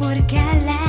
porque a la